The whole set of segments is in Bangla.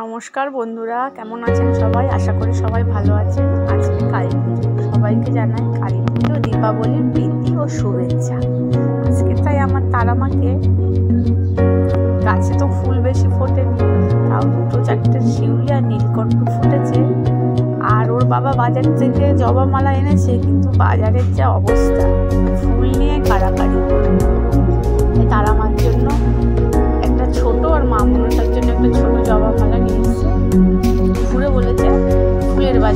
নমস্কার বন্ধুরা, কেমন আছেন সবাই? আশা করি সবাই ভালো আছেন। আজকে কালী পুজো সবাইকে জানাই কালী পুজো দীপাবলির প্রীতি ও শুভেচ্ছা। আজকে তাই আমার তারামাকে গাছে তো ফুল বেশি ফোটেনি, তাও দুটো চারটে শিউলি আর নীলকণ্ঠ ফুটেছে। আর ওর বাবা বাজার থেকে জবা মালা এনেছে, কিন্তু বাজারের যা অবস্থা, ফুল নিয়ে কাড়াকাড়ি।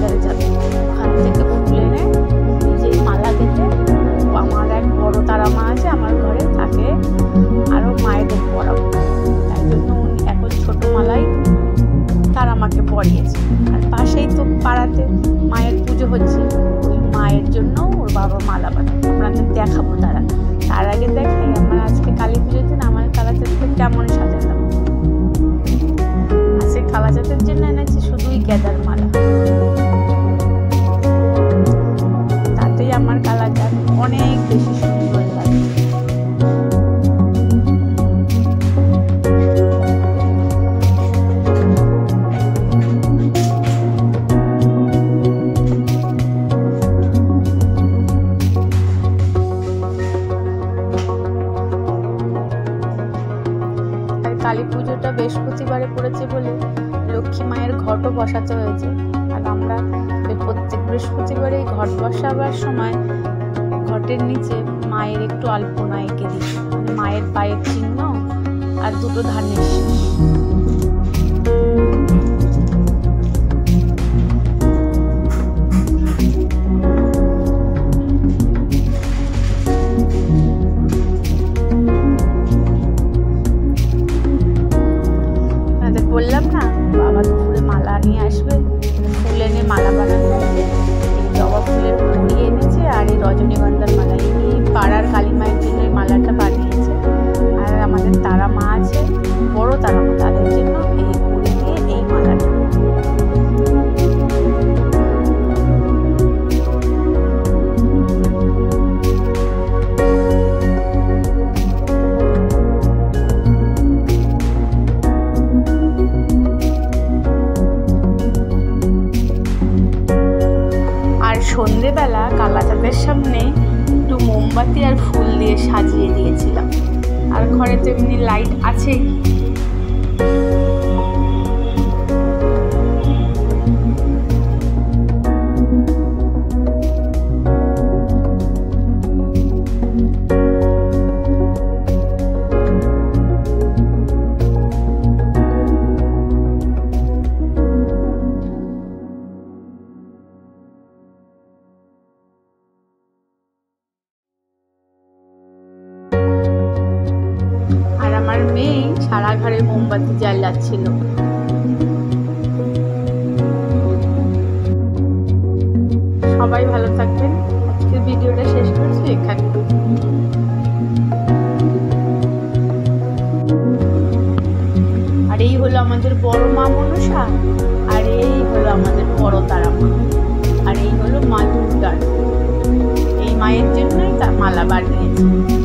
বাজারে যাবে। ওখান থেকে ফুল এনে নিজেই মালা গেঁথে আমার এক বড় তারা মা আছে আমার ঘরে, তাকে আরও মায়েদের পরাবো। তাই জন্য উনি এখন ছোট মালাই তারা মাকে পরিয়েছে। আর পাশেই তো পাড়াতে মায়ের পুজো হচ্ছে। ওই মায়ের জন্য ওর বাবা মালা বানাবে আপনাদের দেখাবো তারা। তার আগে দেখাই, আমার আজকে কালী পুজোর দিন আমার কালাচাঁদকে কেমন সাজালাম। আজকে কালাচাঁদের জন্য এনেছি শুধুই গেদার মালা। অনেক বেশি সুন্দর লাগে। কালী পুজোটা বৃহস্পতিবারে পড়েছে বলে লক্ষ্মী মায়ের ঘটও বসাতে হয়েছে। আর আমরা প্রত্যেক বৃহস্পতিবারে ঘট বসাবার সময় ঘটের নিচে মায়ের একটু আলপনা এঁকে দিই মানে মায়ের পায়ের চিহ্ন আর দুটো ধানের শীষ সন্ধেবেলা কালাচাঁদের সামনে একটু মোমবাতি আর ফুল দিয়ে সাজিয়ে দিয়েছিলাম। আর ঘরে তো এমনি লাইট আছেই। মেয়ে সারা ঘরে মোমবাতি জ্বালাচ্ছিল। সবাই ভালো থাকবেন। আজকের ভিডিওটা শেষ করছি এখানে আর এই হলো আমাদের বড় মা মনসা, আর এই হলো আমাদের বড় তারা মা। আর এই হলো মা দুর্গার। এই মায়ের জন্যই তার মালা বানিয়েছে।